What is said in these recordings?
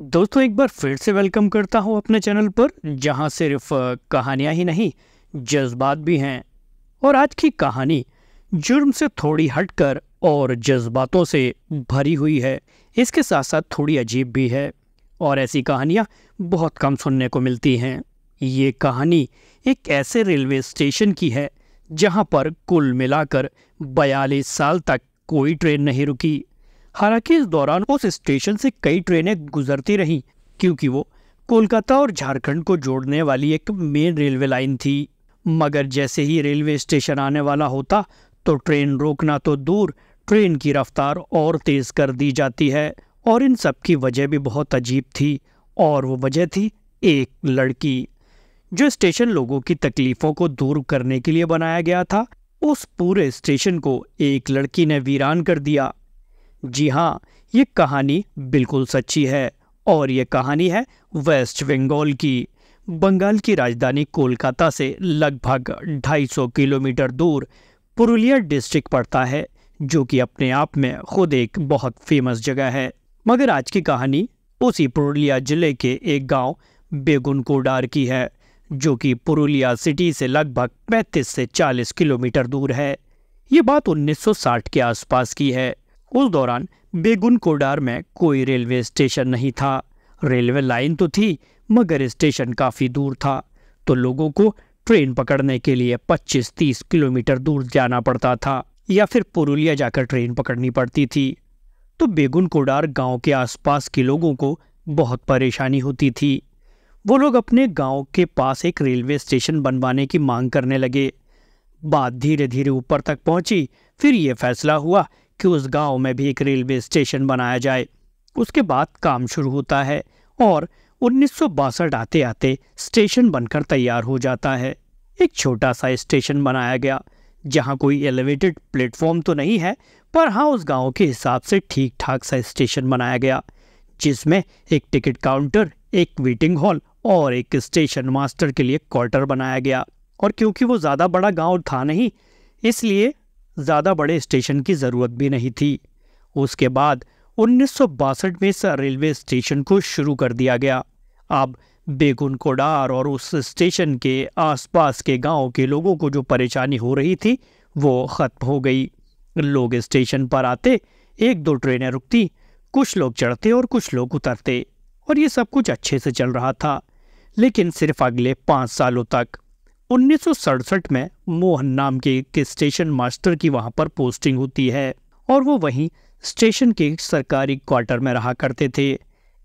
दोस्तों, एक बार फिर से वेलकम करता हूँ अपने चैनल पर, जहाँ सिर्फ़ कहानियाँ ही नहीं, जज्बात भी हैं। और आज की कहानी जुर्म से थोड़ी हटकर और जज्बातों से भरी हुई है। इसके साथ साथ थोड़ी अजीब भी है और ऐसी कहानियाँ बहुत कम सुनने को मिलती हैं। ये कहानी एक ऐसे रेलवे स्टेशन की है, जहाँ पर कुल मिलाकर बयालीस साल तक कोई ट्रेन नहीं रुकी। हालाँकि इस दौरान उस स्टेशन से कई ट्रेनें गुजरती रहीं, क्योंकि वो कोलकाता और झारखंड को जोड़ने वाली एक मेन रेलवे लाइन थी। मगर जैसे ही रेलवे स्टेशन आने वाला होता तो ट्रेन रोकना तो दूर, ट्रेन की रफ्तार और तेज कर दी जाती है, और इन सब की वजह भी बहुत अजीब थी, और वो वजह थी एक लड़की। जो स्टेशन लोगों की तकलीफ़ों को दूर करने के लिए बनाया गया था, उस पूरे स्टेशन को एक लड़की ने वीरान कर दिया। जी हाँ ये कहानी बिल्कुल सच्ची है और ये कहानी है वेस्ट बंगाल की। बंगाल की राजधानी कोलकाता से लगभग 250 किलोमीटर दूर पुरुलिया डिस्ट्रिक्ट पड़ता है, जो कि अपने आप में खुद एक बहुत फ़ेमस जगह है। मगर आज की कहानी उसी पुरुलिया ज़िले के एक गाँव बेगुन कोडार की है, जो कि पुरुलिया सिटी से लगभग 35 से 40 किलोमीटर दूर है। ये बात 1960 के आसपास की है। उस दौरान बेगुन कोडार में कोई रेलवे स्टेशन नहीं था। रेलवे लाइन तो थी, मगर स्टेशन काफ़ी दूर था तो लोगों को ट्रेन पकड़ने के लिए 25-30 किलोमीटर दूर जाना पड़ता था, या फिर पुरुलिया जाकर ट्रेन पकड़नी पड़ती थी। तो बेगुन कोडार गाँव के आसपास के लोगों को बहुत परेशानी होती थी। वो लोग अपने गाँव के पास एक रेलवे स्टेशन बनवाने की मांग करने लगे। बात धीरे धीरे ऊपर तक पहुँची, फिर ये फैसला हुआ कि उस गाँव में भी एक रेलवे स्टेशन बनाया जाए। उसके बाद काम शुरू होता है और उन्नीस आते आते स्टेशन बनकर तैयार हो जाता है। एक छोटा सा स्टेशन बनाया गया, जहाँ कोई एलिवेटेड प्लेटफॉर्म तो नहीं है, पर हाँ उस गाँव के हिसाब से ठीक ठाक सा स्टेशन बनाया गया, जिसमें एक टिकट काउंटर, एक वेटिंग हॉल और एक स्टेशन मास्टर के लिए क्वार्टर बनाया गया। और क्योंकि वो ज़्यादा बड़ा गाँव था नहीं, इसलिए ज़्यादा बड़े स्टेशन की ज़रूरत भी नहीं थी। उसके बाद उन्नीस सौ बासठ में इस रेलवे स्टेशन को शुरू कर दिया गया। अब बेगुन कोडार और उस स्टेशन के आसपास के गाँव के लोगों को जो परेशानी हो रही थी, वो ख़त्म हो गई। लोग स्टेशन पर आते, एक दो ट्रेनें रुकती, कुछ लोग चढ़ते और कुछ लोग उतरते, और ये सब कुछ अच्छे से चल रहा था। लेकिन सिर्फ़ अगले पाँच सालों तक उन्नीस सौ सड़सठ में मोहन नाम के एक स्टेशन मास्टर की वहाँ पर पोस्टिंग होती है और वो वहीं स्टेशन के सरकारी क्वार्टर में रहा करते थे।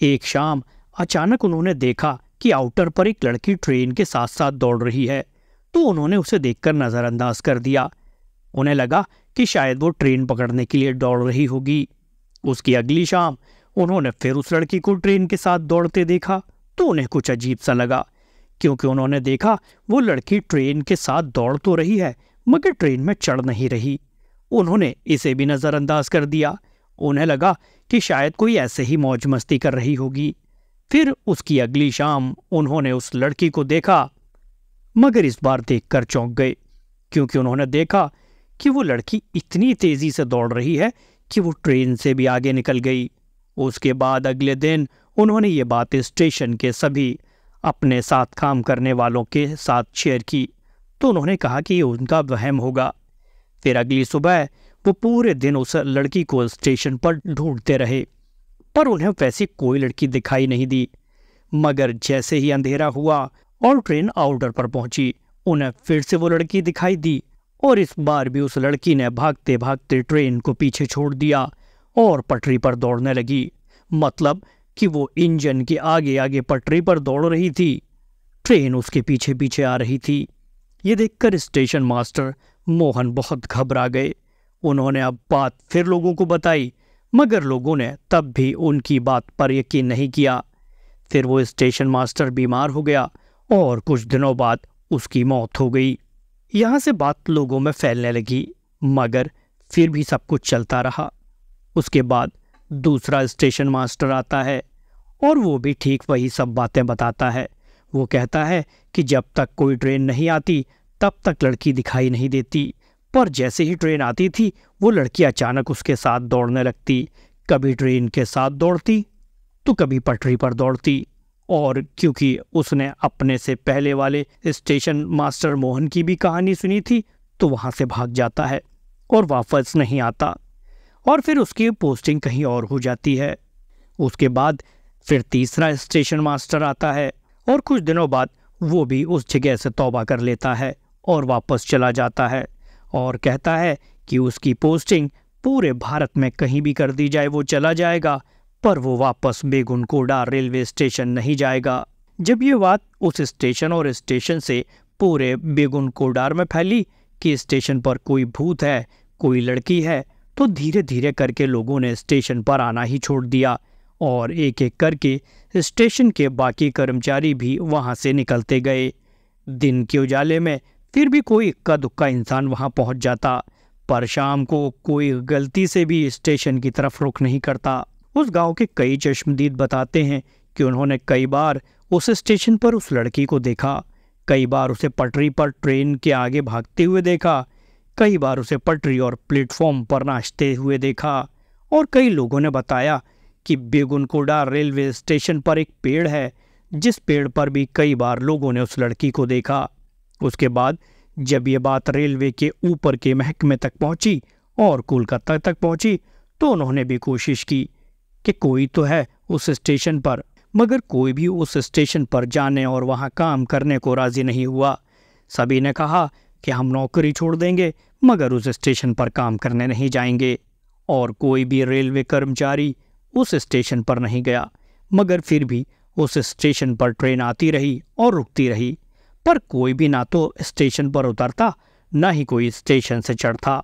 एक शाम अचानक उन्होंने देखा कि आउटर पर एक लड़की ट्रेन के साथ साथ दौड़ रही है तो उन्होंने उसे देखकर नज़रअंदाज कर दिया। उन्हें लगा कि शायद वो ट्रेन पकड़ने के लिए दौड़ रही होगी। उसकी अगली शाम उन्होंने फिर उस लड़की को ट्रेन के साथ दौड़ते देखा तो उन्हें कुछ अजीब सा लगा। क्योंकि उन्होंने देखा वो लड़की ट्रेन के साथ दौड़ तो रही है, मगर ट्रेन में चढ़ नहीं रही। उन्होंने इसे भी नज़रअंदाज कर दिया। उन्हें लगा कि शायद कोई ऐसे ही मौज मस्ती कर रही होगी। फिर उसकी अगली शाम उन्होंने उस लड़की को देखा, मगर इस बार देखकर चौंक गए, क्योंकि उन्होंने देखा कि वो लड़की इतनी तेज़ी से दौड़ रही है कि वो ट्रेन से भी आगे निकल गई। उसके बाद अगले दिन उन्होंने ये बात स्टेशन के सभी अपने साथ काम करने वालों के साथ शेयर की। तो उन्होंने कहा कि उनका वहम होगा। फिर अगली सुबह वो पूरे दिन उस लड़की को स्टेशन पर ढूंढते रहे, पर उन्हें वैसी कोई लड़की दिखाई नहीं दी। मगर जैसे ही अंधेरा हुआ और ट्रेन आउटर पर पहुँची, उन्हें फिर से वो लड़की दिखाई दी और इस बार भी उस लड़की ने भागते भागते ट्रेन को पीछे छोड़ दिया और पटरी पर दौड़ने लगी। मतलब कि वो इंजन के आगे आगे पटरी पर दौड़ रही थी। ट्रेन उसके पीछे पीछे आ रही थी। ये देखकर स्टेशन मास्टर मोहन बहुत घबरा गए। उन्होंने अब बात फिर लोगों को बताई, मगर लोगों ने तब भी उनकी बात पर यकीन नहीं किया। फिर वो स्टेशन मास्टर बीमार हो गया और कुछ दिनों बाद उसकी मौत हो गई। यहाँ से बात लोगों में फैलने लगी, मगर फिर भी सब कुछ चलता रहा। उसके बाद दूसरा स्टेशन मास्टर आता है। और वो भी ठीक वही सब बातें बताता है। वो कहता है कि जब तक कोई ट्रेन नहीं आती, तब तक लड़की दिखाई नहीं देती। पर जैसे ही ट्रेन आती थी, वो लड़की अचानक उसके साथ दौड़ने लगती। कभी ट्रेन के साथ दौड़ती तो कभी पटरी पर दौड़ती। और क्योंकि उसने अपने से पहले वाले स्टेशन मास्टर मोहन की भी कहानी सुनी थी तो वहाँ से भाग जाता है और वापस नहीं आता। और फिर उसकी पोस्टिंग कहीं और हो जाती है। उसके बाद फिर तीसरा स्टेशन मास्टर आता है और कुछ दिनों बाद वो भी उस जगह से तौबा कर लेता है और वापस चला जाता है और कहता है कि उसकी पोस्टिंग पूरे भारत में कहीं भी कर दी जाए, वो चला जाएगा, पर वो वापस बेगुनकोडा रेलवे स्टेशन नहीं जाएगा। जब ये बात उस स्टेशन और स्टेशन से पूरे बेगुनकोडार में फैली कि स्टेशन पर कोई भूत है, कोई लड़की है तो धीरे धीरे करके लोगों ने स्टेशन पर आना ही छोड़ दिया। और एक एक करके स्टेशन के बाकी कर्मचारी भी वहाँ से निकलते गए। दिन के उजाले में फिर भी कोई इक्का दुक्का इंसान वहाँ पहुँच जाता, पर शाम को कोई गलती से भी स्टेशन की तरफ़ रुख नहीं करता। उस गाँव के कई चश्मदीद बताते हैं कि उन्होंने कई बार उस स्टेशन पर उस लड़की को देखा, कई बार उसे पटरी पर ट्रेन के आगे भागते हुए देखा, कई बार उसे पटरी और प्लेटफॉर्म पर नाचते हुए देखा, और कई लोगों ने बताया कि बेगुनकोडा रेलवे स्टेशन पर एक पेड़ है, जिस पेड़ पर भी कई बार लोगों ने उस लड़की को देखा। उसके बाद जब ये बात रेलवे के ऊपर के महकमे तक पहुँची और कोलकाता तक पहुँची तो उन्होंने भी कोशिश की कि कोई तो है उस स्टेशन पर, मगर कोई भी उस स्टेशन पर जाने और वहाँ काम करने को राज़ी नहीं हुआ। सभी ने कहा कि हम नौकरी छोड़ देंगे, मगर उस स्टेशन पर काम करने नहीं जाएँगे, और कोई भी रेलवे कर्मचारी उस स्टेशन पर नहीं गया। मगर फिर भी उस स्टेशन पर ट्रेन आती रही और रुकती रही। पर कोई भी ना तो स्टेशन पर उतरता, न ही कोई स्टेशन से चढ़ता।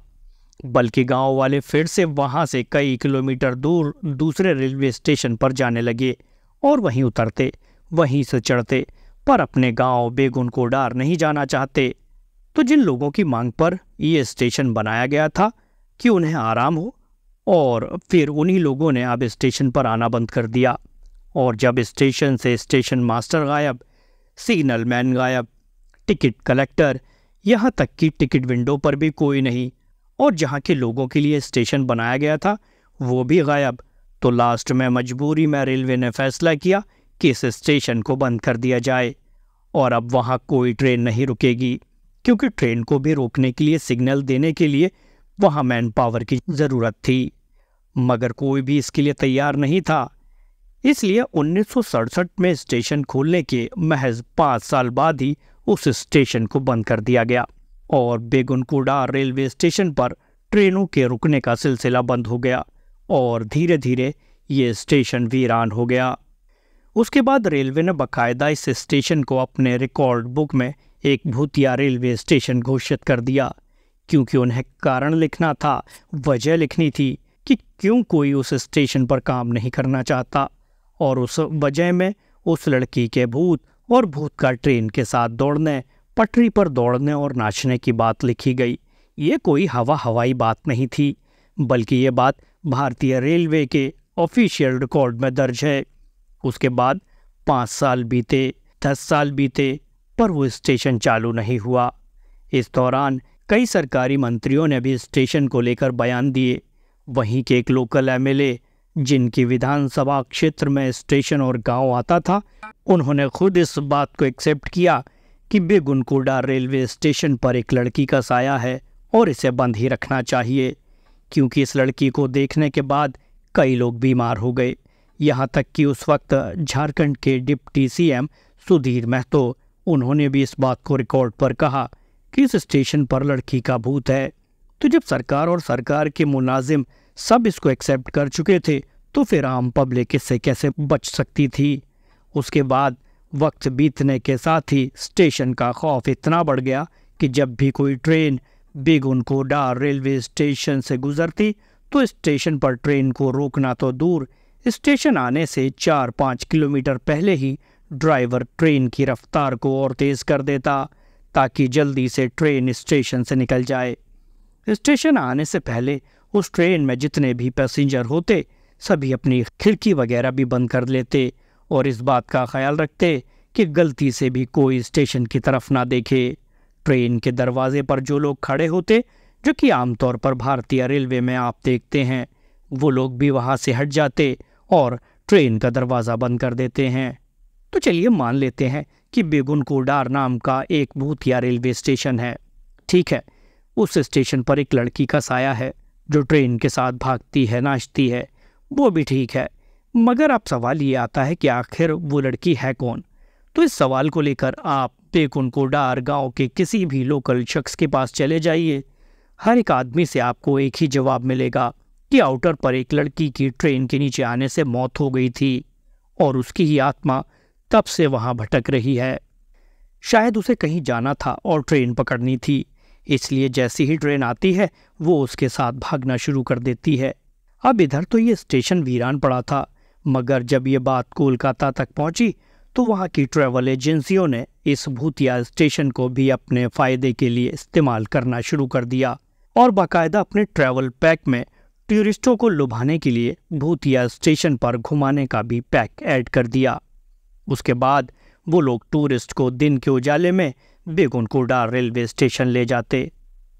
बल्कि गाँव वाले फिर से वहाँ से कई किलोमीटर दूर दूसरे रेलवे स्टेशन पर जाने लगे और वहीं उतरते, वहीं से चढ़ते, पर अपने गाँव बेगुन को डार नहीं जाना चाहते। तो जिन लोगों की मांग पर ये स्टेशन बनाया गया था, कि उन्हें आराम हो और फिर उन्हीं लोगों ने अब स्टेशन पर आना बंद कर दिया। और जब स्टेशन से स्टेशन मास्टर गायब, सिग्नल मैन गायब, टिकट कलेक्टर, यहाँ तक कि टिकट विंडो पर भी कोई नहीं, और जहाँ के लोगों के लिए स्टेशन बनाया गया था, वो भी गायब। तो लास्ट में मजबूरी में रेलवे ने फैसला किया कि इस स्टेशन को बंद कर दिया जाए, और अब वहाँ कोई ट्रेन नहीं रुकेगी, क्योंकि ट्रेन को भी रोकने के लिए सिग्नल देने के लिए वहाँ मैन पावर की ज़रूरत थी, मगर कोई भी इसके लिए तैयार नहीं था। इसलिए उन्नीस सौ सड़सठ में स्टेशन खोलने के महज पाँच साल बाद ही उस स्टेशन को बंद कर दिया गया और बेगुनकुड़ा रेलवे स्टेशन पर ट्रेनों के रुकने का सिलसिला बंद हो गया और धीरे धीरे ये स्टेशन वीरान हो गया। उसके बाद रेलवे ने बकायदा इस स्टेशन को अपने रिकॉर्ड बुक में एक भूतिया रेलवे स्टेशन घोषित कर दिया। क्योंकि उन्हें कारण लिखना था, वजह लिखनी थी कि क्यों कोई उस स्टेशन पर काम नहीं करना चाहता और उस वजह में उस लड़की के भूत और भूत का ट्रेन के साथ दौड़ने, पटरी पर दौड़ने और नाचने की बात लिखी गई। ये कोई हवा हवाई बात नहीं थी, बल्कि ये बात भारतीय रेलवे के ऑफिशियल रिकॉर्ड में दर्ज है। उसके बाद पाँच साल बीते, दस साल बीते, पर वो स्टेशन चालू नहीं हुआ। इस दौरान कई सरकारी मंत्रियों ने भी स्टेशन को लेकर बयान दिए। वहीं के एक लोकल एमएलए, जिनकी विधानसभा क्षेत्र में स्टेशन और गाँव आता था, उन्होंने खुद इस बात को एक्सेप्ट किया कि बेगुनकोडा रेलवे स्टेशन पर एक लड़की का साया है और इसे बंद ही रखना चाहिए, क्योंकि इस लड़की को देखने के बाद कई लोग बीमार हो गए। यहाँ तक कि उस वक्त झारखंड के डिप्टी सीएम सुधीर महतो, उन्होंने भी इस बात को रिकॉर्ड पर कहा कि इस स्टेशन पर लड़की का भूत है? तो जब सरकार और सरकार के मुलाजिम सब इसको एक्सेप्ट कर चुके थे तो फिर आम पब्लिक इससे कैसे बच सकती थी? उसके बाद वक्त बीतने के साथ ही स्टेशन का खौफ इतना बढ़ गया कि जब भी कोई ट्रेन बेगुनकोडा रेलवे स्टेशन से गुजरती तो स्टेशन पर ट्रेन को रोकना तो दूर। स्टेशन आने से चार पाँच किलोमीटर पहले ही ड्राइवर ट्रेन की रफ्तार को और तेज़ कर देता। ताकि जल्दी से ट्रेन स्टेशन से निकल जाए। स्टेशन आने से पहले उस ट्रेन में जितने भी पैसेंजर होते, सभी अपनी खिड़की वगैरह भी बंद कर लेते और इस बात का ख्याल रखते कि गलती से भी कोई स्टेशन की तरफ़ ना देखे। ट्रेन के दरवाजे पर जो लोग खड़े होते, जो कि आमतौर पर भारतीय रेलवे में आप देखते हैं, वो लोग भी वहाँ से हट जाते और ट्रेन का दरवाज़ा बंद कर देते हैं। तो चलिए मान लेते हैं कि बेगुन कोडार नाम का एक भूतिया रेलवे स्टेशन है। ठीक है, उस स्टेशन पर एक लड़की का साया है, जो ट्रेन के साथ भागती है, नाचती है। वो भी ठीक है, मगर अब सवाल ये आता है कि आखिर वो लड़की है कौन? तो इस सवाल को लेकर आप बेगुन कोडार गाँव के किसी भी लोकल शख्स के पास चले जाइए। हर एक आदमी से आपको एक ही जवाब मिलेगा कि आउटर पर एक लड़की की ट्रेन के नीचे आने से मौत हो गई थी, और उसकी ही आत्मा तब से वहाँ भटक रही है? शायद उसे कहीं जाना था और ट्रेन पकड़नी थी। इसलिए जैसी ही ट्रेन आती है, वो उसके साथ भागना शुरू कर देती है। अब इधर तो ये स्टेशन वीरान पड़ा था, मगर जब ये बात कोलकाता तक पहुँची तो वहाँ की ट्रैवल एजेंसियों ने इस भूतिया स्टेशन को भी अपने फ़ायदे के लिए इस्तेमाल करना शुरू कर दिया और बाकायदा अपने ट्रैवल पैक में टूरिस्टों को लुभाने के लिए भूतिया स्टेशन पर घुमाने का भी पैक ऐड कर दिया। उसके बाद वो लोग टूरिस्ट को दिन के उजाले में बेगुनकोडा रेलवे स्टेशन ले जाते।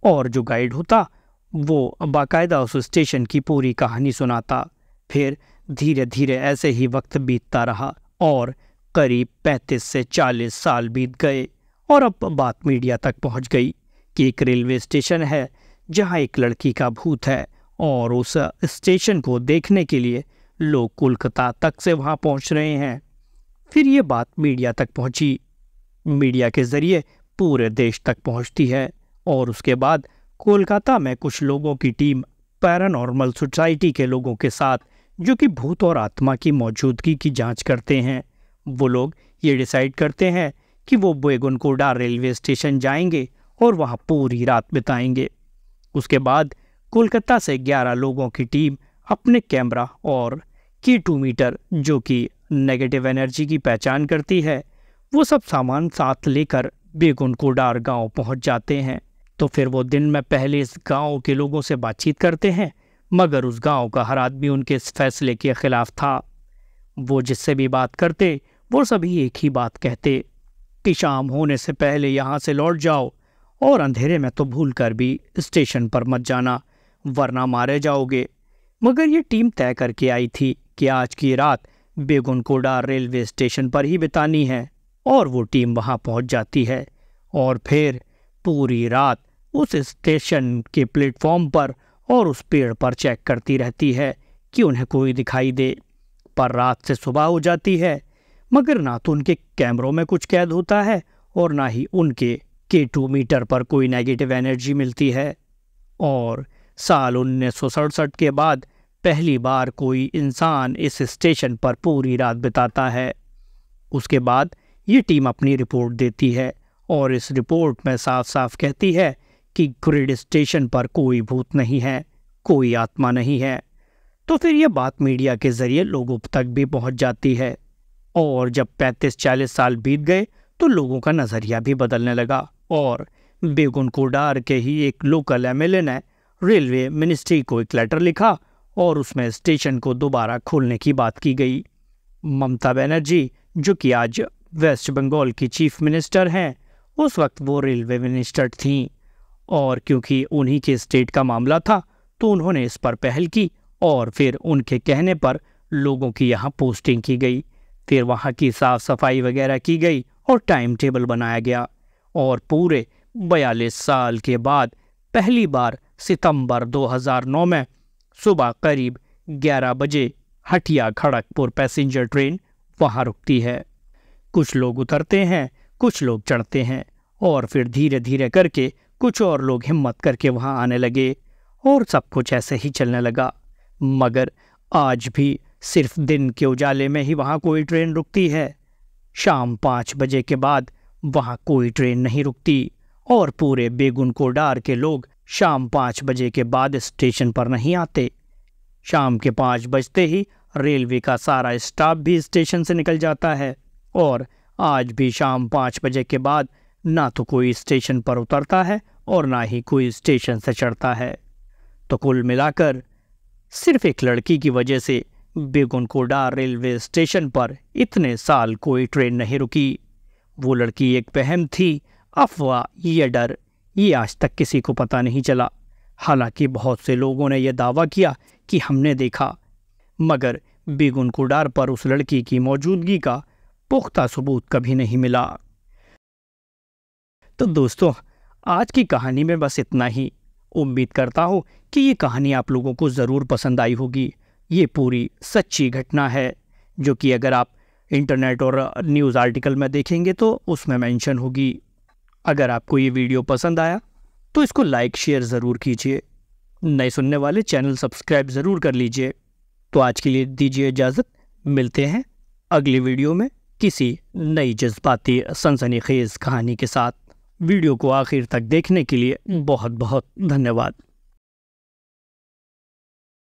और जो गाइड होता, वो बाकायदा उस स्टेशन की पूरी कहानी सुनाता। फिर धीरे धीरे ऐसे ही वक्त बीतता रहा और करीब 35 से 40 साल बीत गए और अब बात मीडिया तक पहुँच गई कि एक रेलवे स्टेशन है, जहाँ एक लड़की का भूत है और उस स्टेशन को देखने के लिए लोग कोलकाता तक से वहाँ पहुँच रहे हैं। फिर ये बात मीडिया तक पहुँची। मीडिया के ज़रिए पूरे देश तक पहुँचती है और उसके बाद कोलकाता में कुछ लोगों की टीम पैरानॉर्मल सोसाइटी के लोगों के साथ, जो कि भूत और आत्मा की मौजूदगी की जाँच करते हैं, वो लोग ये डिसाइड करते हैं कि वो बेगुनकोडा रेलवे स्टेशन जाएँगे और वहाँ पूरी रात बिताएँगे। उसके बाद कोलकाता से 11 लोगों की टीम अपने कैमरा और की टू मीटर, जो कि नेगेटिव एनर्जी की पहचान करती है। वो सब सामान साथ लेकर बेगुनकोडार गाँव पहुँच जाते हैं। तो फिर वो दिन में पहले इस गाँव के लोगों से बातचीत करते हैं, मगर उस गाँव का हर आदमी उनके इस फैसले के खिलाफ था। वो जिससे भी बात करते, वो सभी एक ही बात कहते कि शाम होने से पहले यहाँ से लौट जाओ, और अंधेरे में तो भूल कर भी स्टेशन पर मत जाना, वरना मारे जाओगे। मगर ये टीम तय करके आई थी कि आज की रात बेगुनकोडा रेलवे स्टेशन पर ही बितानी है और वो टीम वहाँ पहुँच जाती है और फिर पूरी रात उस स्टेशन के प्लेटफॉर्म पर और उस पेड़ पर चेक करती रहती है कि उन्हें कोई दिखाई दे। पर रात से सुबह हो जाती है, मगर ना तो उनके कैमरों में कुछ कैद होता है और ना ही उनके के टू मीटर पर कोई नेगेटिव एनर्जी मिलती है। और साल उन्नीस सौ सड़सठ के बाद पहली बार कोई इंसान इस स्टेशन पर पूरी रात बिताता है। उसके बाद ये टीम अपनी रिपोर्ट देती है और इस रिपोर्ट में साफ़ साफ़ कहती है कि ग्रिड स्टेशन पर कोई भूत नहीं है, कोई आत्मा नहीं है। तो फिर यह बात मीडिया के ज़रिए लोगों तक भी पहुँच जाती है और जब 35-40 साल बीत गए तो लोगों का नज़रिया भी बदलने लगा और बेगुन कोडार के ही एक लोकल एमएलए ने रेलवे मिनिस्ट्री को एक लेटर लिखा और उसमें स्टेशन को दोबारा खोलने की बात की गई। ममता बनर्जी, जो कि आज वेस्ट बंगाल की चीफ मिनिस्टर हैं, उस वक्त वो रेलवे मिनिस्टर थीं। और क्योंकि उन्हीं के स्टेट का मामला था तो उन्होंने इस पर पहल की और फिर उनके कहने पर लोगों की यहाँ पोस्टिंग की गई। फिर वहाँ की साफ़ सफ़ाई वगैरह की गई और टाइम टेबल बनाया गया। और पूरे बयालीस साल के बाद पहली बार सितंबर 2009 में सुबह करीब 11 बजे हटिया खड़गपुर पैसेंजर ट्रेन वहाँ रुकती है। कुछ लोग उतरते हैं, कुछ लोग चढ़ते हैं और फिर धीरे धीरे करके कुछ और लोग हिम्मत करके वहाँ आने लगे और सब कुछ ऐसे ही चलने लगा। मगर आज भी सिर्फ़ दिन के उजाले में ही वहाँ कोई ट्रेन रुकती है। शाम पाँच बजे के बाद वहाँ कोई ट्रेन नहीं रुकती और पूरे बेगुन कोडार के लोग शाम पाँच बजे के बाद स्टेशन पर नहीं आते। शाम के पाँच बजते ही रेलवे का सारा स्टाफ भी स्टेशन से निकल जाता है और आज भी शाम पाँच बजे के बाद ना तो कोई स्टेशन पर उतरता है और ना ही कोई स्टेशन से चढ़ता है। तो कुल मिलाकर सिर्फ़ एक लड़की की वजह से बेगुनकोडा रेलवे स्टेशन पर इतने साल कोई ट्रेन नहीं रुकी। वो लड़की एक बहम थी अफवाह ये डर ये आज तक किसी को पता नहीं चला। हालाँकि बहुत से लोगों ने यह दावा किया कि हमने देखा। मगर बेगुन कुडार पर उस लड़की की मौजूदगी का पुख्ता सबूत कभी नहीं मिला। तो दोस्तों, आज की कहानी में बस इतना ही। उम्मीद करता हूँ कि ये कहानी आप लोगों को ज़रूर पसंद आई होगी। ये पूरी सच्ची घटना है, जो कि अगर आप इंटरनेट और न्यूज़ आर्टिकल में देखेंगे तो उसमें मेंशन होगी। अगर आपको ये वीडियो पसंद आया तो इसको लाइक शेयर ज़रूर कीजिए। नए सुनने वाले चैनल सब्सक्राइब ज़रूर कर लीजिए। तो आज के लिए दीजिए इजाज़त। मिलते हैं अगली वीडियो में किसी नई जज्बाती सनसनीखेज़ कहानी के साथ। वीडियो को आखिर तक देखने के लिए बहुत बहुत धन्यवाद।